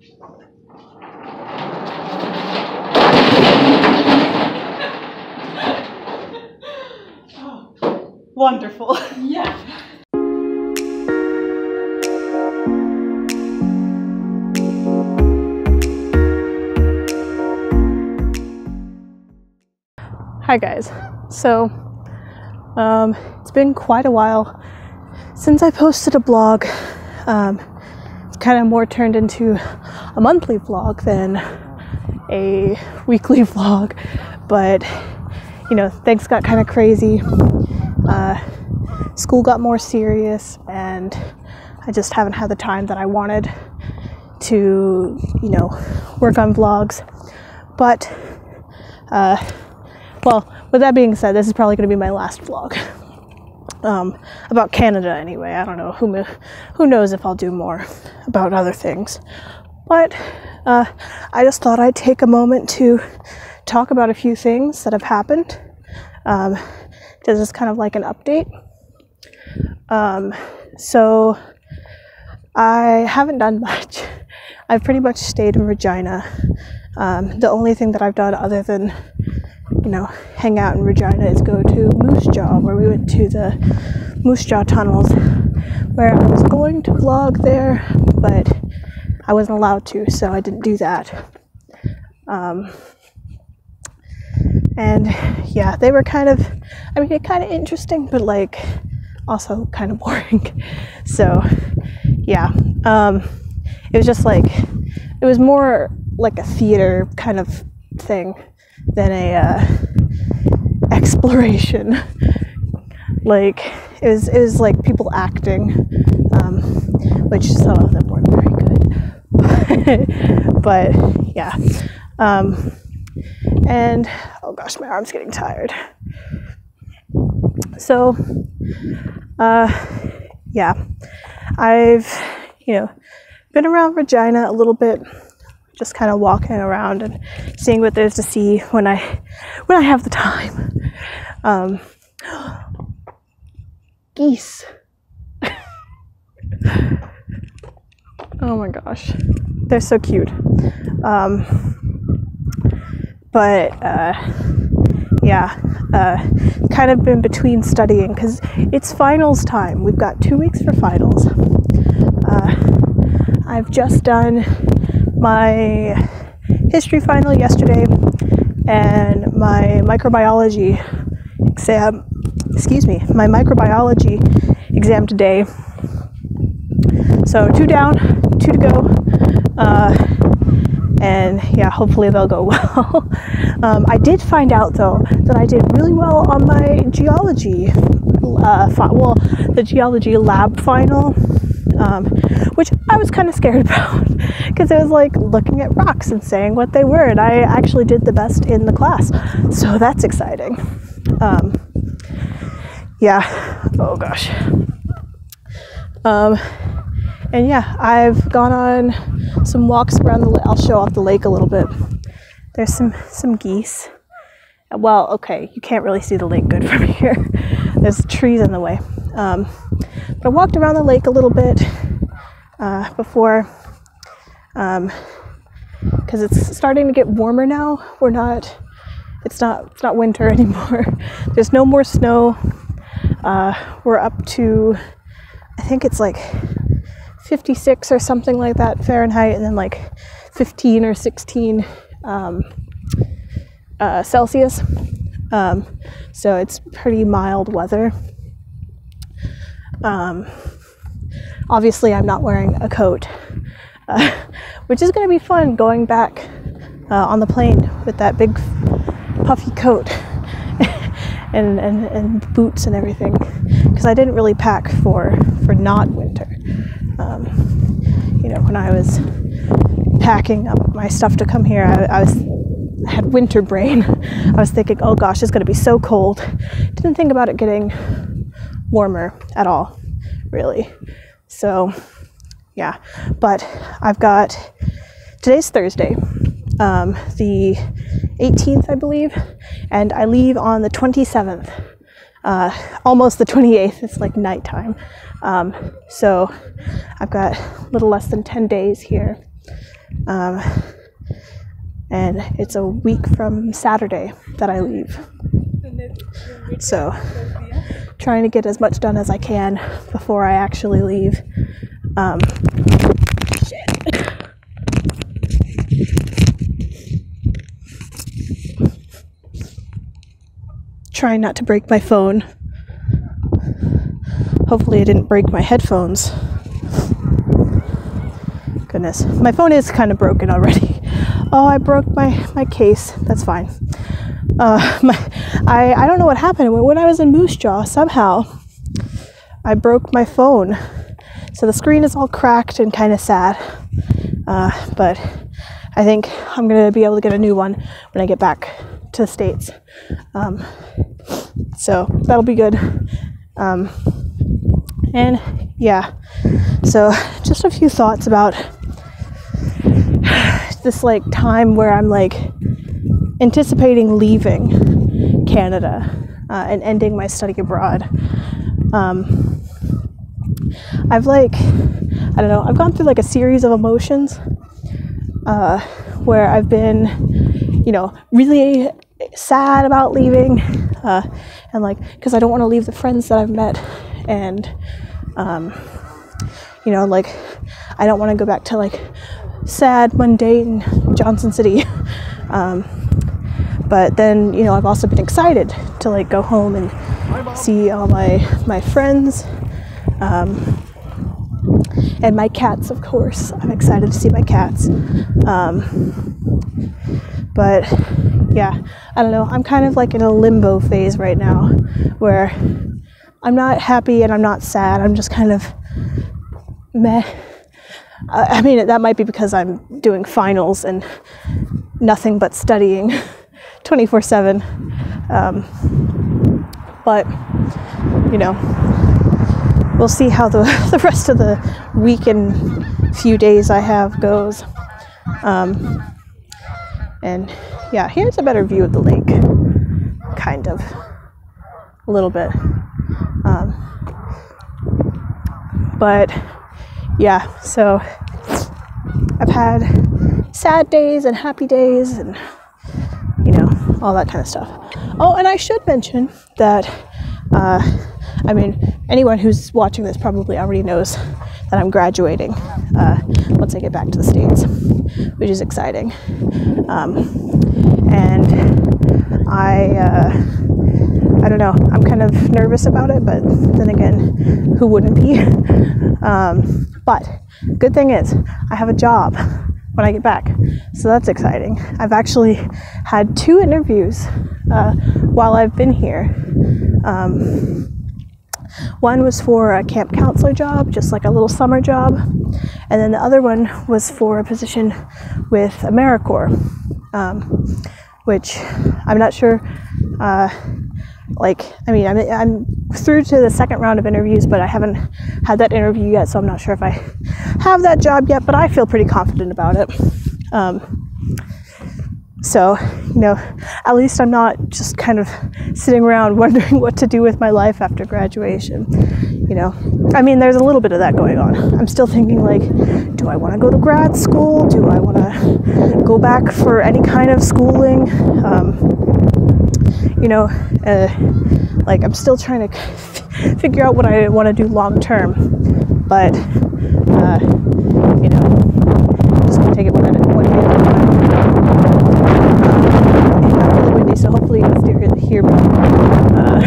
Wonderful. Yeah. Hi guys. So, um, it's been quite a while since I posted a blog. Um, kind of more turned into a monthly vlog than a weekly vlog, but you know, things got kind of crazy. Uh, school got more serious, and I just haven't had the time that I wanted to, you know, work on vlogs. But, uh, well, with that being said, this is probably going to be my last vlog. Um, about Canada, anyway. I don't know who who knows if I'll do more about other things, but uh, I just thought I'd take a moment to talk about a few things that have happened. Um, this is kind of like an update. Um, so I haven't done much. I've pretty much stayed in Regina. Um, the only thing that I've done other than, you know, hang out in Regina is go to Moose Jaw, where we went to the Moose Jaw tunnels, where I was going to vlog there, but I wasn't allowed to, so I didn't do that. Um, and yeah, they were kind of, I mean, kind of interesting, but like also kind of boring. So yeah, um, it was just like, it was more like a theater kind of thing than a uh, exploration. like it was, it was like people acting, um, which some of them weren't very good. but yeah. Um, and oh gosh, my arm's getting tired. So, uh, yeah, I've, you know, been around Regina a little bit, just kind of walking around and seeing what there's to see when I, when I have the time. Um, geese. oh my gosh, they're so cute. Um, but uh, yeah, uh, kind of been between studying because it's finals time. We've got two weeks for finals. Uh, I've just done my history final yesterday and my microbiology exam. Excuse me, my microbiology exam today. So two down, two to go. Uh, and yeah, hopefully they'll go well. um, I did find out though that I did really well on my geology, uh, well, the geology lab final, um, which I was kind of scared about because it was like looking at rocks and saying what they were, and I actually did the best in the class, so that's exciting. Um, yeah, oh gosh. Um, and yeah, I've gone on some walks around the. I'll show off the lake a little bit. There's some some geese. Well, okay, you can't really see the lake good from here. There's trees in the way. Um, but I walked around the lake a little bit uh, before, because um, it's starting to get warmer now. We're not. It's not. It's not winter anymore. There's no more snow. Uh, we're up to. I think it's like 56 or something like that Fahrenheit, and then like 15 or 16 um, uh, Celsius. Um, so it's pretty mild weather. Um, obviously, I'm not wearing a coat, uh, which is going to be fun going back uh, on the plane with that big puffy coat and, and, and boots and everything because I didn't really pack for, for not winter. Um, you know, when I was packing up my stuff to come here, I, I was I had winter brain. I was thinking, oh gosh, it's going to be so cold. Didn't think about it getting warmer at all, really. So, yeah. But I've got today's Thursday, um, the 18th, I believe, and I leave on the 27th, uh, almost the 28th. It's like nighttime. Um, so I've got a little less than 10 days here. Um, and it's a week from Saturday that I leave. So, trying to get as much done as I can before I actually leave. Um. Trying not to break my phone. Hopefully, I didn't break my headphones. Goodness, my phone is kind of broken already. Oh, I broke my, my case. That's fine. Uh, my, I, I don't know what happened. When I was in Moose Jaw, somehow I broke my phone. So the screen is all cracked and kind of sad. Uh, but I think I'm going to be able to get a new one when I get back to the States. Um, so that'll be good. Um, and yeah, so just a few thoughts about this like time where I'm like anticipating leaving Canada uh, and ending my study abroad. Um, I've like, I don't know, I've gone through like a series of emotions uh, where I've been, you know, really sad about leaving uh, and like, because I don't want to leave the friends that I've met and, um, you know, like, I don't want to go back to like sad, mundane Johnson City. Um, but then, you know, I've also been excited to like go home and see all my my friends. Um, and my cats, of course. I'm excited to see my cats. Um, but yeah, I don't know. I'm kind of like in a limbo phase right now where I'm not happy and I'm not sad. I'm just kind of meh. I mean, that might be because I'm doing finals and nothing but studying 24 7. Um, but, you know, we'll see how the, the rest of the week and few days I have goes. Um, and yeah, here's a better view of the lake, kind of, a little bit. Um, but yeah, so I've had sad days and happy days and all that kind of stuff. Oh, and I should mention that uh, I mean anyone who's watching this probably already knows that I'm graduating uh, once I get back to the states, which is exciting. Um, and I. Uh, I don't know. I'm kind of nervous about it, but then again, who wouldn't be? Um, but good thing is, I have a job when I get back, so that's exciting. I've actually had two interviews uh, while I've been here. Um, one was for a camp counselor job, just like a little summer job, and then the other one was for a position with AmeriCorps, um, which I'm not sure. Uh, like i mean I'm, I'm through to the second round of interviews but i haven't had that interview yet so i'm not sure if i have that job yet but i feel pretty confident about it. Um, so you know at least i'm not just kind of sitting around wondering what to do with my life after graduation you know? I mean there's a little bit of that going on. I'm still thinking like do i want to go to grad school? Do i want to go back for any kind of schooling? Um, you know, uh, like I'm still trying to f- figure out what I want to do long term, but uh, you know, just gonna take it one at a a time. It's not really windy, so hopefully you can hear me. Uh,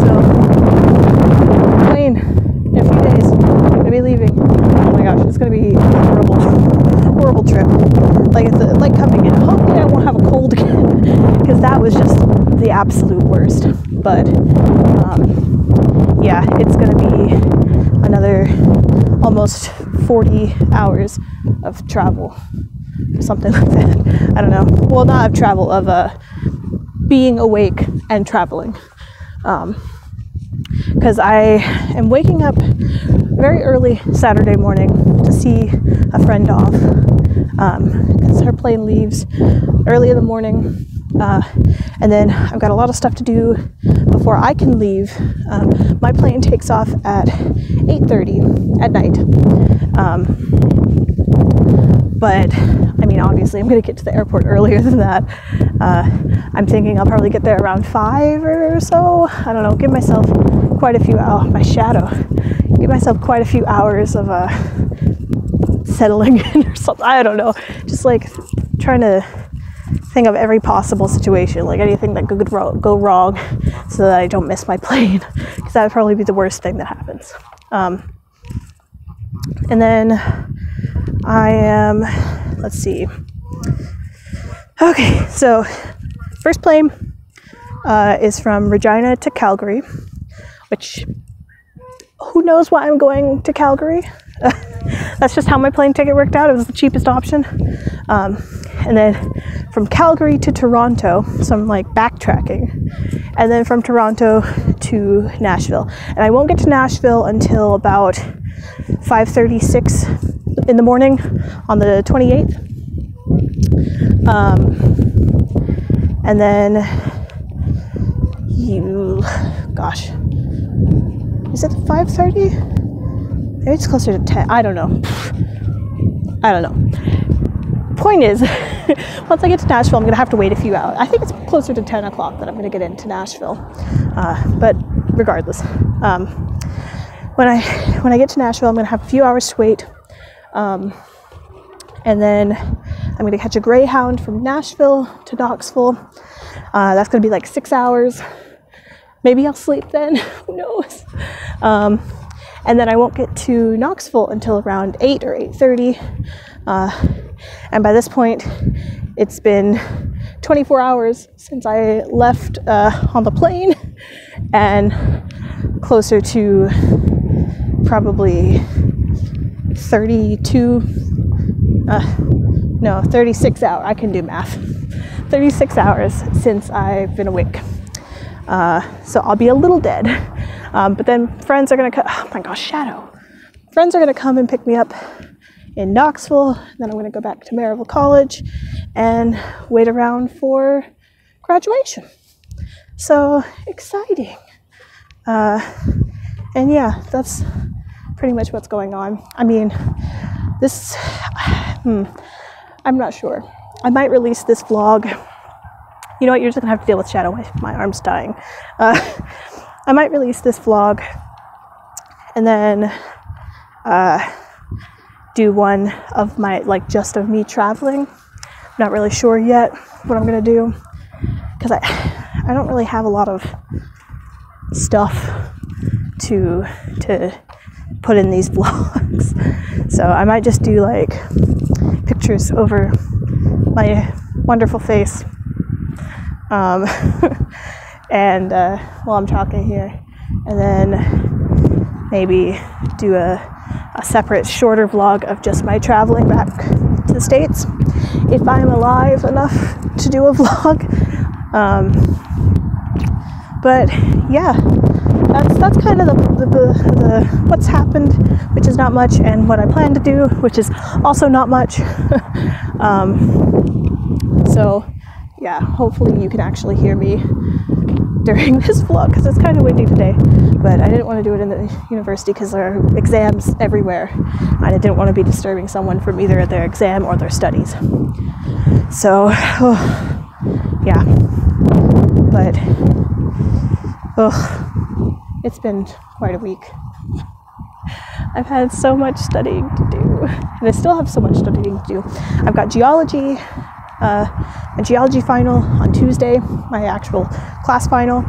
so, plane in a few days. I'm gonna be leaving. Oh my gosh, it's gonna be horrible, horrible trip like it's like coming in. Hopefully, I won't have a cold again because that was just the absolute worst. But um, yeah, it's gonna be another almost 40 hours of travel, something like that. I don't know. Well, not of travel, of uh, being awake and traveling. Because um, I am waking up very early Saturday morning to see a friend off because um, her plane leaves early in the morning Uh, and then I've got a lot of stuff to do before I can leave. Um, my plane takes off at 8:30 at night. Um, but I mean, obviously, I'm going to get to the airport earlier than that. Uh, I'm thinking I'll probably get there around five or so. I don't know. Give myself quite a few hours. My shadow. Give myself quite a few hours of uh, settling in or something. I don't know. Just like trying to think of every possible situation, like anything that could go wrong, so that I don't miss my plane, because that would probably be the worst thing that happens. Um, and then I am, let's see. Okay, so first plane uh, is from Regina to Calgary, which who knows why I'm going to Calgary. That's just how my plane ticket worked out. It was the cheapest option. Um, and then from Calgary to Toronto, some like backtracking, and then from Toronto to Nashville. And I won't get to Nashville until about 5:36 in the morning on the 28th. Um, and then you, gosh, is it 5:30? Maybe it's closer to 10. I don't know. I don't know. Point is, once I get to Nashville, I'm going to have to wait a few hours. I think it's closer to 10 o'clock that I'm going to get into Nashville. Uh, but regardless, um, when I when I get to Nashville, I'm going to have a few hours to wait. Um, and then I'm going to catch a Greyhound from Nashville to Knoxville. Uh, that's going to be like six hours. Maybe I'll sleep then. Who knows? Um, and then I won't get to Knoxville until around 8 or 8.30. Uh, and by this point, it's been 24 hours since I left uh, on the plane and closer to probably 32, uh, no, 36 hours. I can do math. 36 hours since I've been awake. Uh, so I'll be a little dead. Um, but then friends are to come. Oh my gosh, shadow. Friends are to come and pick me up in Knoxville. Then I'm to go back to Maryville College and wait around for graduation. So exciting. Uh, and yeah, that's pretty much what's going on. I mean, this, hmm, I'm not sure. I might release this vlog. You know what? You're just gonna have to deal with shadow. My, arm's dying. Uh, I might release this vlog and then uh, do one of my, like, just of me traveling. I'm Not really sure yet what I'm gonna do because I, I don't really have a lot of stuff to to put in these vlogs. So I might just do like pictures over my wonderful face. Um, and uh, while I'm talking here, and then maybe do a, a separate, shorter vlog of just my traveling back to the States if I'm alive enough to do a vlog. Um, but yeah, that's that's kind of the, the, the, what's happened, which is not much, and what I plan to do, which is also not much. um, so yeah, hopefully you can actually hear me during this vlog because it's kind of windy today. But I didn't want to do it in the university because there are exams everywhere. And I didn't want to be disturbing someone from either their exam or their studies. So, oh, yeah. But, oh, it's been quite a week. I've had so much studying to do, and I still have so much studying to do. I've got geology, uh, a geology final on Tuesday, my actual class final,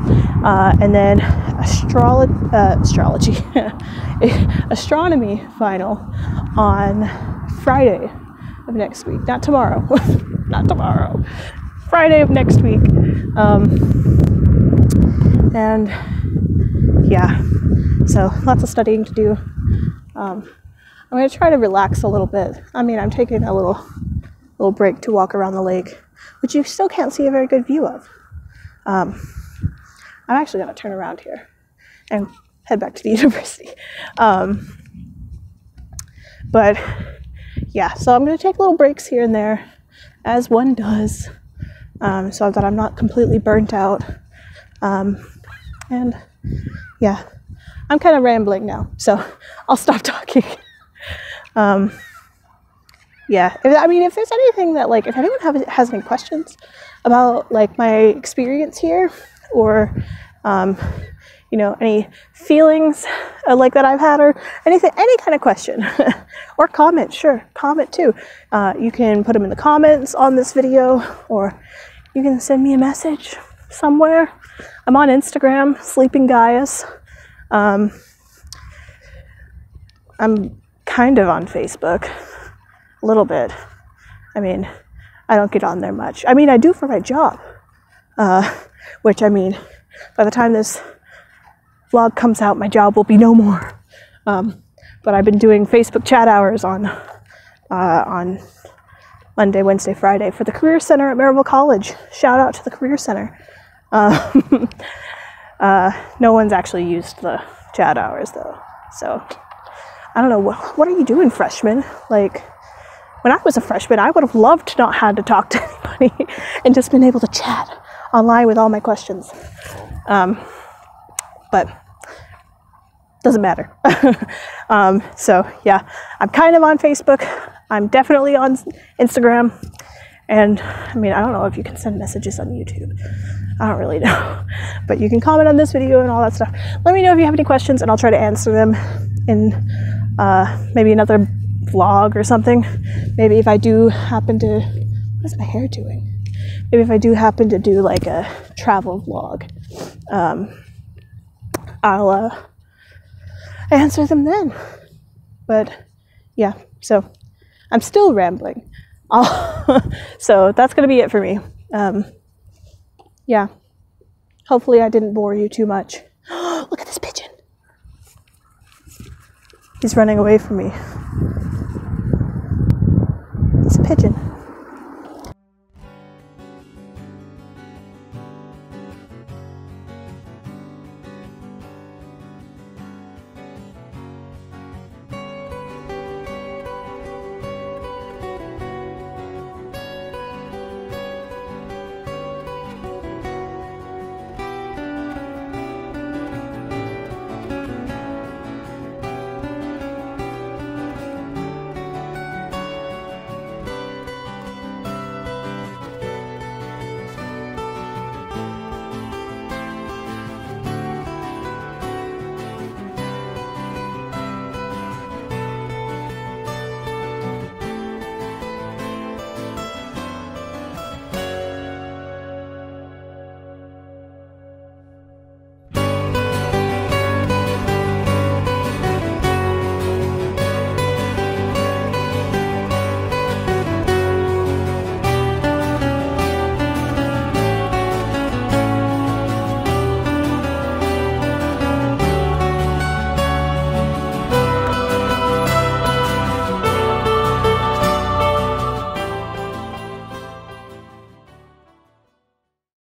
uh, and then astrolo- uh, astrology, astronomy final on Friday of next week. Not tomorrow, not tomorrow. Friday of next week. Um, and yeah, so lots of studying to do. Um, I'm going to try to relax a little bit. I mean, I'm taking a little little break to walk around the lake, which you still can't see a very good view of. Um, I'm actually going to turn around here and head back to the university. Um, but yeah, so I'm going to take little breaks here and there, as one does um, so that I'm not completely burnt out. Um, and yeah, I'm kind of rambling now, so I'll stop talking. yeah, I mean, if there's anything that like, if anyone have, has any questions about like my experience here, or um, you know, any feelings uh, like that I've had, or anything, any kind of question or comment, sure, comment too. Uh, you can put them in the comments on this video, or you can send me a message somewhere. I'm on Instagram, Sleeping Gaius. Um, I'm kind of on Facebook, a little bit. I mean, I don't get on there much. I mean, I do for my job, uh, which I mean, by the time this vlog comes out, my job will be no more. Um, but I've been doing Facebook chat hours on uh, on Monday, Wednesday, Friday for the Career Center at Maryville College. Shout out to the Career Center. Uh, uh, no one's actually used the chat hours though, so I don't know what what are you doing, freshman? Like when I was a freshman, I would have loved to not had to talk to anybody and just been able to chat online with all my questions. Um, but doesn't matter. um, so yeah, I'm kind of on Facebook. I'm definitely on Instagram. And I mean, I don't know if you can send messages on YouTube. I don't really know. But you can comment on this video and all that stuff. Let me know if you have any questions and I'll try to answer them in uh, maybe another vlog or something. Maybe if I do happen to. What is my hair doing? Maybe if I do happen to do like a travel vlog, um, I'll uh, answer them then. But yeah, so I'm still rambling. so that's going to be it for me. Um, yeah. Hopefully, I didn't bore you too much. Look at this pigeon. He's running away from me. Pigeon.